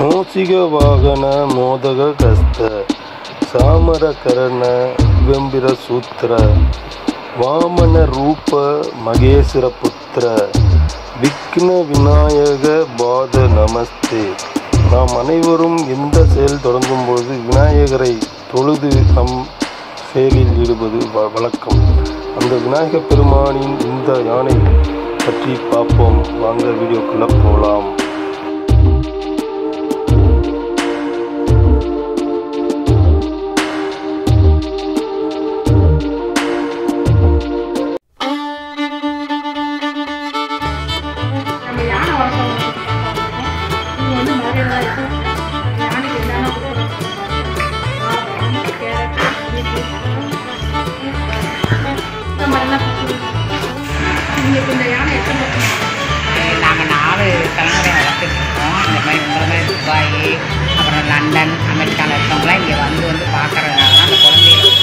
ಮೂಸಿಗ ವಾಹನ ಮೋದಕ ಕಸ್ತ ಸಾಮರ ಕರಣ ವೆಂಬಿರ ಸೂತ್ರ ವಾಮನ ರೂಪ மகேஸ்வர புத்திர விக்ன விநாயக பாத நமஸ்தே நாம் அனைவரும் எந்த செயல் தொடங்கும் பொழுது விநாயகரை தொழுது நம் செயலில் ஈடுபது வ- வழக்கம் அந்த விநாயக பெருமானின் இந்த யானை பற்றி பார்ப்போம் வாங்க வீடியோக்குள்ள போகலாம் இந்த மாதிரி உங்களை துபாய் அப்புறம் லண்டன் அமெரிக்காவில் இருக்கவங்களாம் இங்கே வந்து வந்து பார்க்கறதுனால தான் அந்த குழந்தைகளுக்கு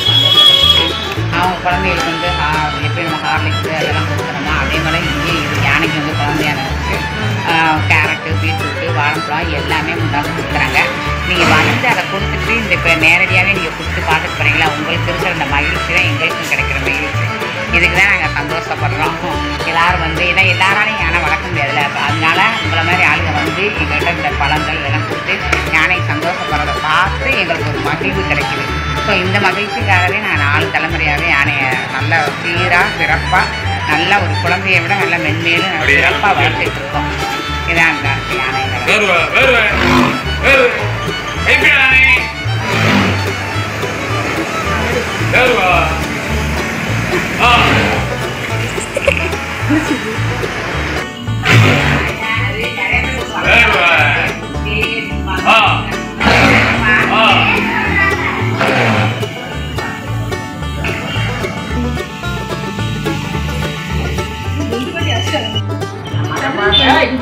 அவங்க குழந்தைகளுக்கு வந்து ஹா எப்படி நம்ம ஹார்லிக்ஸு அதெல்லாம் கொடுக்குறோமோ அதே மாதிரி இங்கேயும் இது யானைக்கு வந்து குழந்தையான கேரட்டு பீட்ரூட்டு வாழைப்பழம் எல்லாமே முன்னாடி கொடுக்குறாங்க நீங்கள் வந்து அதை கொடுத்துட்டு இந்த இப்போ நேரடியாகவே நீங்கள் கொடுத்து பார்த்துட்டு போகிறீங்களா உங்களுக்கு இருக்கிற அந்த மகிழ்ச்சி தான் எங்களுக்கும் கிடைக்கிற மகிழ்ச்சி இதுக்கு தான் நாங்கள் சந்தோஷப்படுறோம் எல்லாரும் வந்து ஏன்னா எல்லாராலையும் மகிழ்வு கிடைக்குது. ஸோ இந்த மகிழ்ச்சிக்காகவே நான் நாலு தலைமுறையாகவே யானையை நல்ல சீராக சிறப்பாக நல்ல ஒரு குழந்தையை விட நல்ல மென்மேலும் சிறப்பாக வளர்த்துட்டு இருக்கோம் இதான் இந்த யானைகளை